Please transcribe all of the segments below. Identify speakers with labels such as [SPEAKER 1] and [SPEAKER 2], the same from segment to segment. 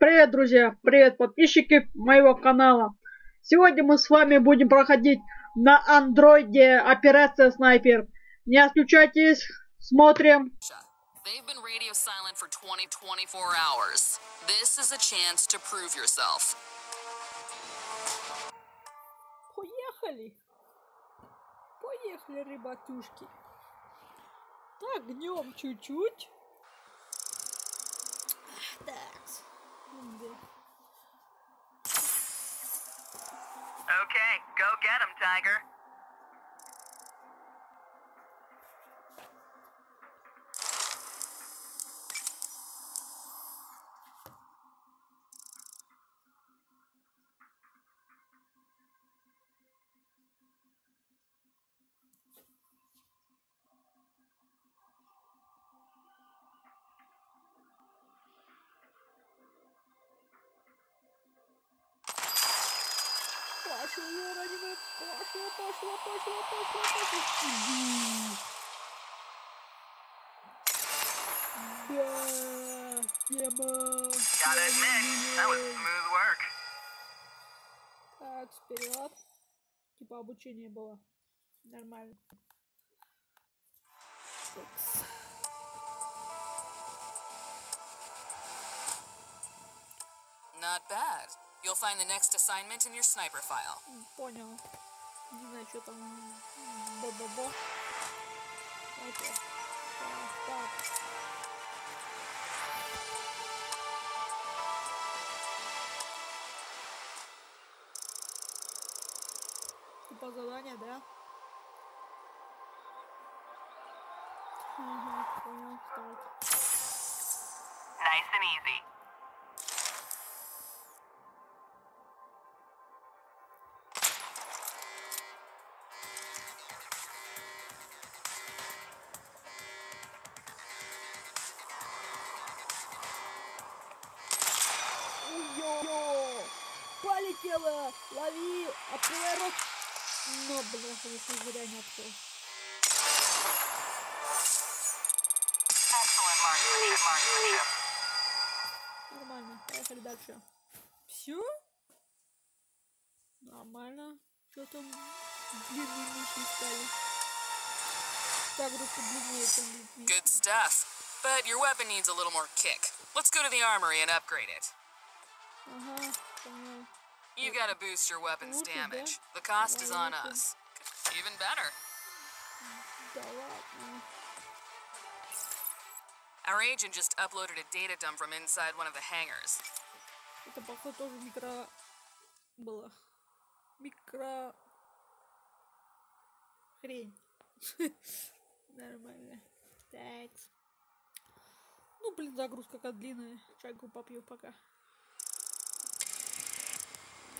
[SPEAKER 1] Привет, друзья! Привет, подписчики моего канала! Сегодня мы с вами будем проходить на андроиде операция Снайпер. Не отключайтесь, смотрим.
[SPEAKER 2] They've been radio silent for 20, 24 hours. This is a chance to prove yourself.
[SPEAKER 1] Поехали! Поехали, ребятушки! Так, гнем чуть-чуть. Так.
[SPEAKER 3] Okay, go get him, Tiger.
[SPEAKER 1] Пошло, раненый. Пошло, пошло, пошло, пошло, пошло. Да, тема.
[SPEAKER 3] Gotta admit, that was smooth work.
[SPEAKER 1] Так, вперед. Типа обучение было. Нормально. Такс.
[SPEAKER 2] Not bad. You'll find the next assignment in your sniper file.
[SPEAKER 1] М, Понял. Не знаю, что там. Бо-бо-бо. Окей. Так, так. Типа задание, да? Ага, понял, старт.
[SPEAKER 3] Nice and easy.
[SPEAKER 1] Но, бляха, если зря не открыл.
[SPEAKER 3] Excellent marksmanship, marksmanship.
[SPEAKER 1] Нормально, поехали дальше. Все? Нормально. Что там длинные мыши стали? Так, руки длиннее, чем длиннее.
[SPEAKER 2] Good stuff. But your weapon needs a little more kick. Let's go to the armory and upgrade it.
[SPEAKER 1] Ага, понял.
[SPEAKER 2] You gotta boost your weapon's
[SPEAKER 1] Лучше,
[SPEAKER 2] damage.
[SPEAKER 1] да?
[SPEAKER 2] The cost is on
[SPEAKER 1] Давай,
[SPEAKER 2] us. Even better.
[SPEAKER 1] Да ладно.
[SPEAKER 2] Our agent just uploaded a data dump from inside one of the hangars.
[SPEAKER 1] Это, походу, тоже микро... было. Микро... Хрень. Нормально. Так. Ну, блин, загрузка какая длинная. Чайку попью пока.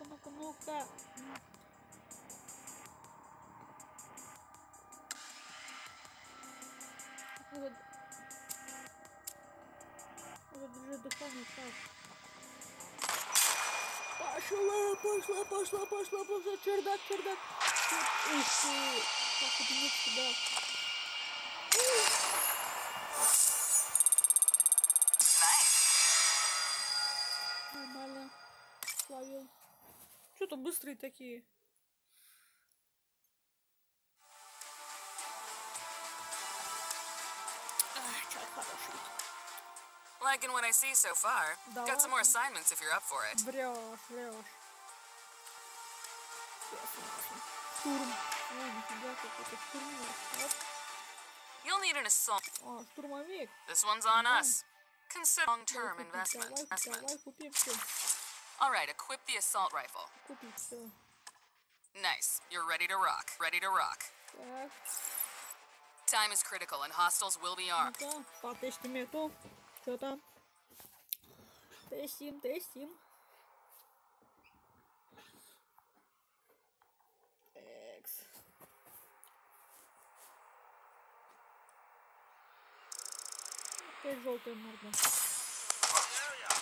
[SPEAKER 1] Ну-ка, ну-ка, ну-ка. Надо... Надо держать дыхание так. Пошла, пошла, пошла, пошла, пошла, чердак, чердак. Чер- Ух ты, как это нет сюда. Нормально. Словил. Что-то быстрые такие. Ах, чай хороший.
[SPEAKER 2] Liking what I see so far.
[SPEAKER 1] Да
[SPEAKER 2] Got some more
[SPEAKER 1] ладно?
[SPEAKER 2] assignments if you're up for it.
[SPEAKER 1] Врешь, врешь. Ясно, ясно. Штурм. О, нифига, какой-то штурмовик. Оп.
[SPEAKER 2] You'll need an assault.
[SPEAKER 1] О, штурмовик.
[SPEAKER 2] This one's on us. Consider
[SPEAKER 1] Давай
[SPEAKER 2] long-term
[SPEAKER 1] купим,
[SPEAKER 2] investment.
[SPEAKER 1] Давай,
[SPEAKER 2] investment.
[SPEAKER 1] давай купим все.
[SPEAKER 2] All right, equip the assault rifle. Nice. You're ready to rock. Ready to rock. Time is critical and hostiles will be armed.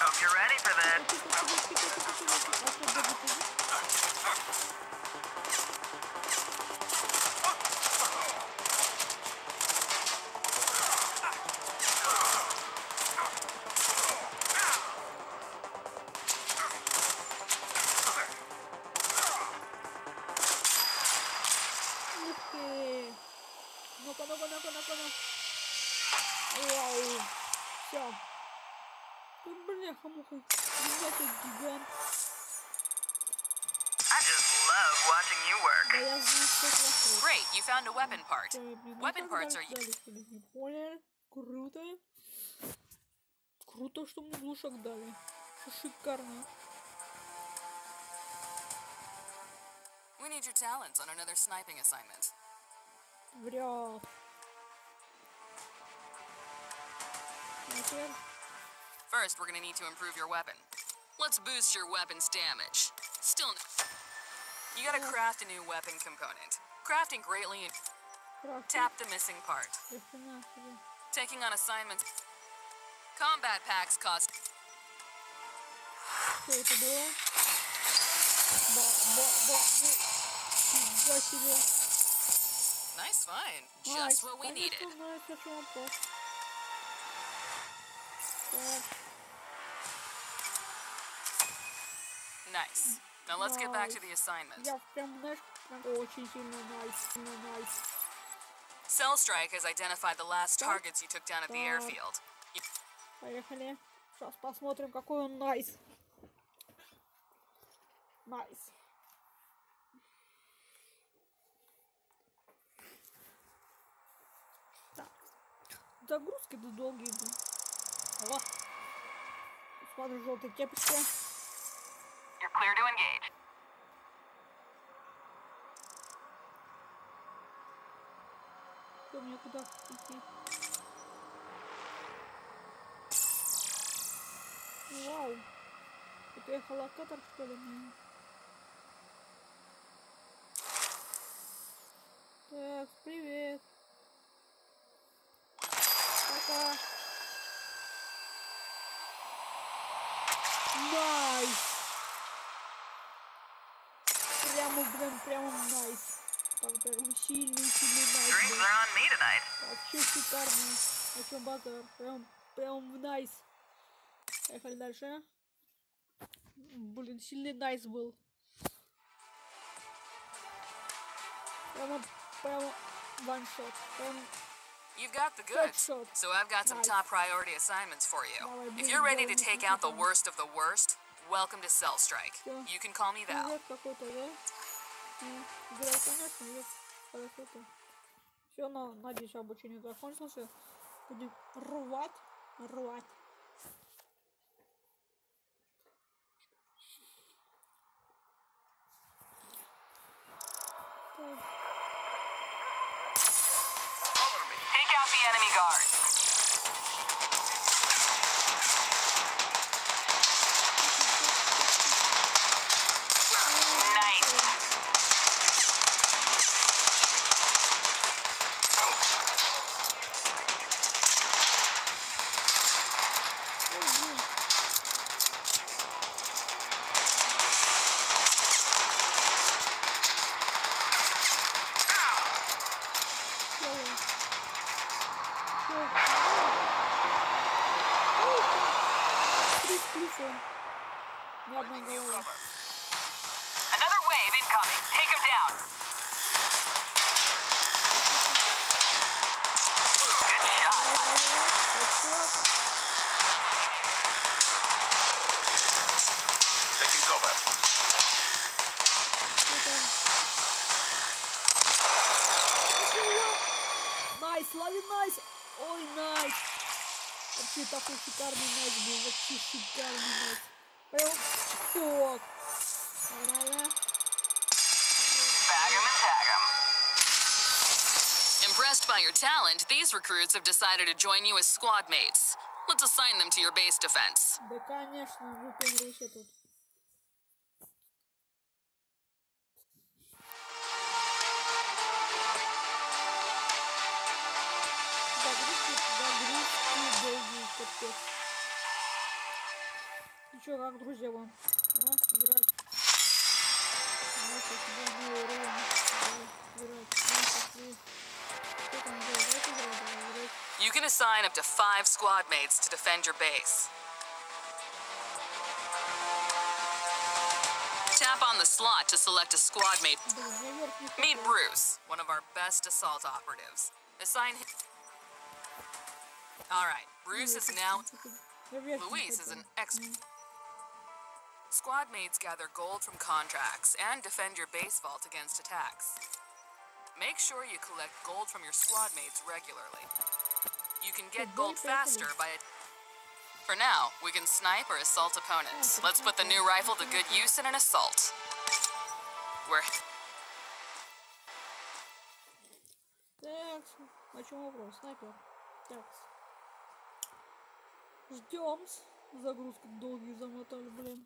[SPEAKER 3] Hope you're ready for this.
[SPEAKER 2] a weapon part.
[SPEAKER 1] Ой, блин, ну
[SPEAKER 2] Weapon
[SPEAKER 1] так
[SPEAKER 2] parts are
[SPEAKER 1] дальше, дальше, блин, не понял. Круто. Круто, что мне глушак дали. Шикарно.
[SPEAKER 2] We need your talents on another sniping assignment.
[SPEAKER 1] Вряд. Теперь
[SPEAKER 2] First, we're gonna need to improve your weapon. Let's boost your weapon's damage. Still, you gotta craft a new weapon component. Crafting greatly. Tap the missing part. Taking on assignments. Combat packs cost. Nice find. Just what we needed. Nice. Now let's get back to the assignment.
[SPEAKER 1] Очень сильно найс, сильно найс.
[SPEAKER 2] Cell Strike has identified the last
[SPEAKER 1] Так.
[SPEAKER 2] targets you took down at the airfield.
[SPEAKER 1] Поехали. Сейчас посмотрим, какой он найс. Найс. Так. Загрузки-то долгие, блин. О. Смотрю, желтые кепочки.
[SPEAKER 3] You're clear to engage.
[SPEAKER 1] Что мне куда идти? Вау. Это эхолокатор, что ли, мне? Так, привет. Пока. Найс.
[SPEAKER 3] on me tonight.
[SPEAKER 1] Вообще шикарно. О чем базар? Прям, прям в найс. Поехали дальше. Блин, сильный найс был. Прямо, прямо ваншот. Прям
[SPEAKER 2] You've got the goods.
[SPEAKER 1] Headshot.
[SPEAKER 2] So I've got some
[SPEAKER 1] Nice.
[SPEAKER 2] top priority assignments for you.
[SPEAKER 1] Давай,
[SPEAKER 2] If
[SPEAKER 1] будем
[SPEAKER 2] you're ready to
[SPEAKER 1] делать
[SPEAKER 2] take out the
[SPEAKER 1] несколько.
[SPEAKER 2] worst of the worst, welcome to Cell Strike.
[SPEAKER 1] Всё.
[SPEAKER 2] You can call me Val.
[SPEAKER 1] Ну, играть, конечно, есть. Хорошо-то. Все, на, надеюсь, обучение закончился. Будем рвать, рвать.
[SPEAKER 3] Take out the enemy guard.
[SPEAKER 1] Найс, лови найс! Ой, найс! Вообще такой шикарный найс был, вообще шикарный найс. Прям сок. Нормально.
[SPEAKER 3] Bag him and tag him.
[SPEAKER 2] Impressed by your talent, these recruits have decided to join you as squad mates. Let's assign them to your base defense.
[SPEAKER 1] Да, конечно, выпендрился тут. Ну чё, как, друзья, вам? А, играть? Давайте сюда новый уровень. Давай, играть. Ну, пошли. Что там делать? Давайте играть, давай, играть.
[SPEAKER 2] You can assign up to five squad mates to defend your base. Tap on the slot to select a squad mate.
[SPEAKER 1] Блин, наверх не
[SPEAKER 2] Meet
[SPEAKER 1] хотел.
[SPEAKER 2] Bruce, one of our best assault operatives. Assign him. Alright, Bruce is now.
[SPEAKER 1] Наверх не
[SPEAKER 2] Luis is
[SPEAKER 1] хотел.
[SPEAKER 2] an ex. Squad mates gather gold from contracts and defend your base vault against attacks. Make sure you collect gold from your squad mates regularly. You can get
[SPEAKER 1] gold
[SPEAKER 2] gold faster by. For now, we can snipe or assault opponents.
[SPEAKER 1] Okay,
[SPEAKER 2] Let's put the
[SPEAKER 1] okay,
[SPEAKER 2] new rifle to
[SPEAKER 1] okay,
[SPEAKER 2] good use in an assault. We're.
[SPEAKER 1] Так, о чем вопрос? Снайпер. Так. Ждем. Загрузку долгие замотали, блин.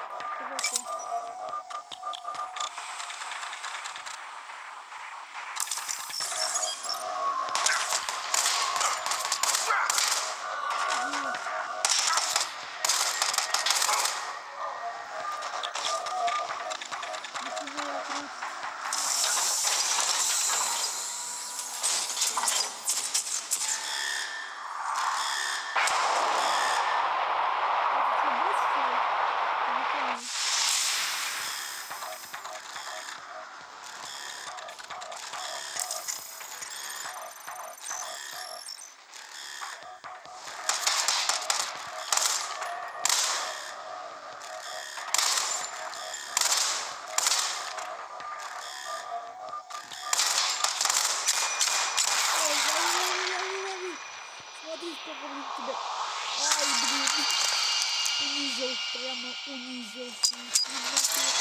[SPEAKER 1] o nível 5 e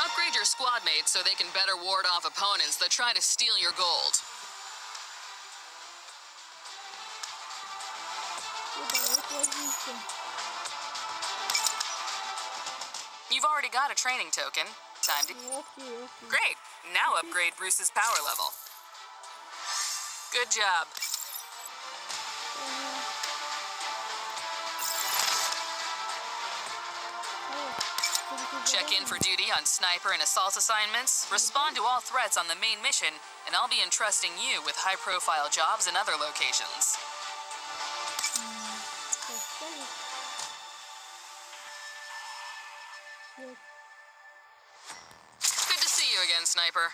[SPEAKER 2] Upgrade your squad mates so they can better ward off opponents that try to steal your gold. You've already got a training token. Time to... Great! Now upgrade Bruce's power level. Good job. Check in for duty on sniper and assault assignments, respond to all threats on the main mission, and I'll be entrusting you with high profile jobs in other locations. Good to see you again, sniper.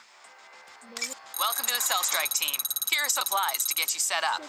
[SPEAKER 2] Welcome to the Cell Strike team. Here are supplies to get you set up.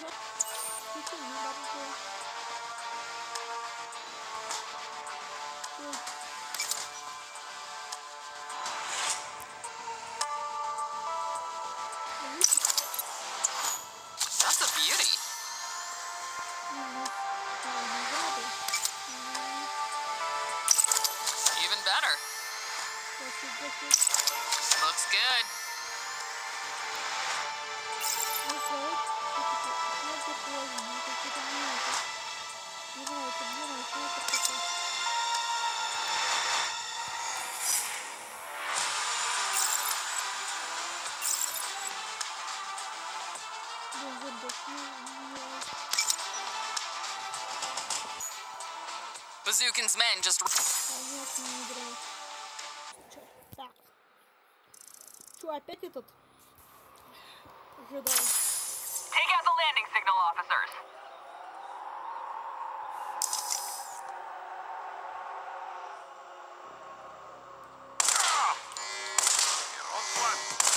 [SPEAKER 2] Bazookin's men just.
[SPEAKER 1] Так. Что, опять этот? Ожидаем.
[SPEAKER 3] Take out the landing signal, officers.
[SPEAKER 4] You're
[SPEAKER 1] on one.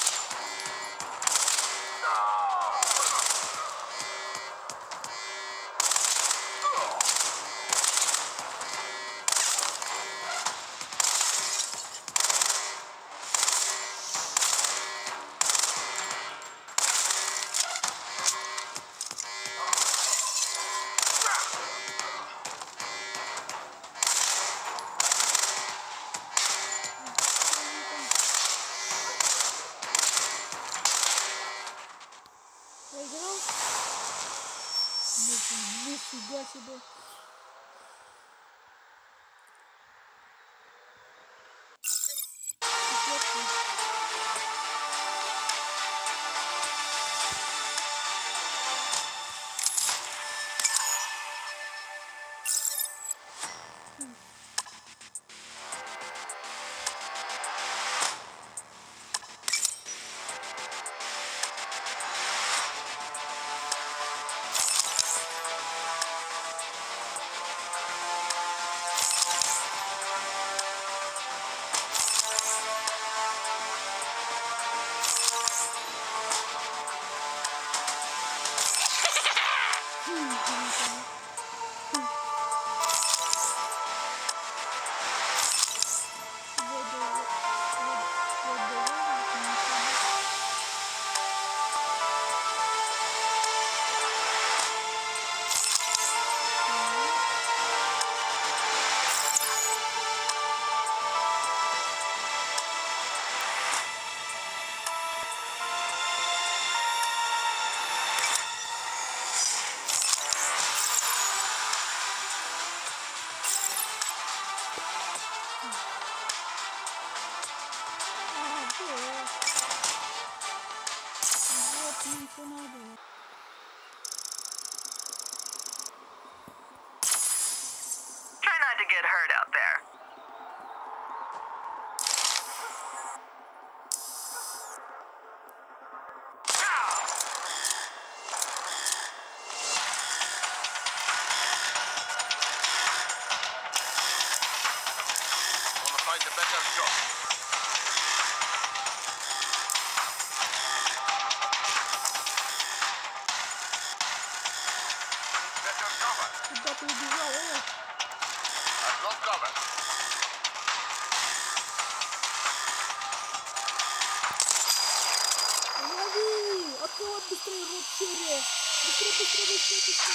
[SPEAKER 1] Быстрее, быстрее, быстрее, быстрее.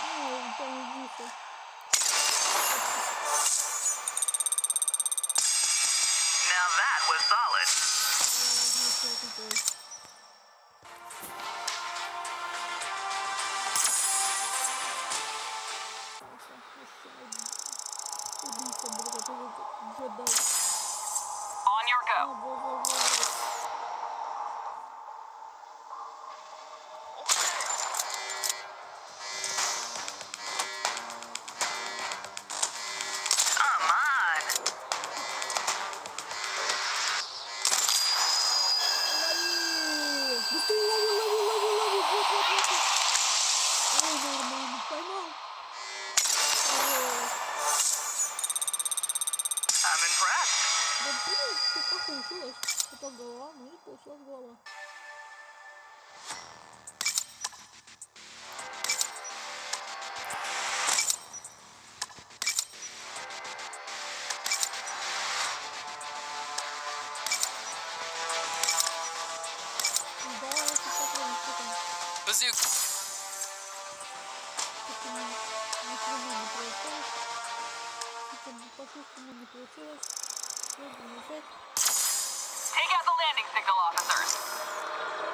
[SPEAKER 1] Ну, там вижу. Bazooka.
[SPEAKER 3] Take out the landing signal officers.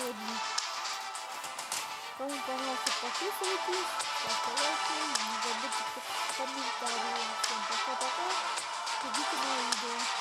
[SPEAKER 1] сегодня. Кому понравился, подписывайтесь, ставьте лайки, не забудьте комментарии. Всем пока-пока, ждите мои видео.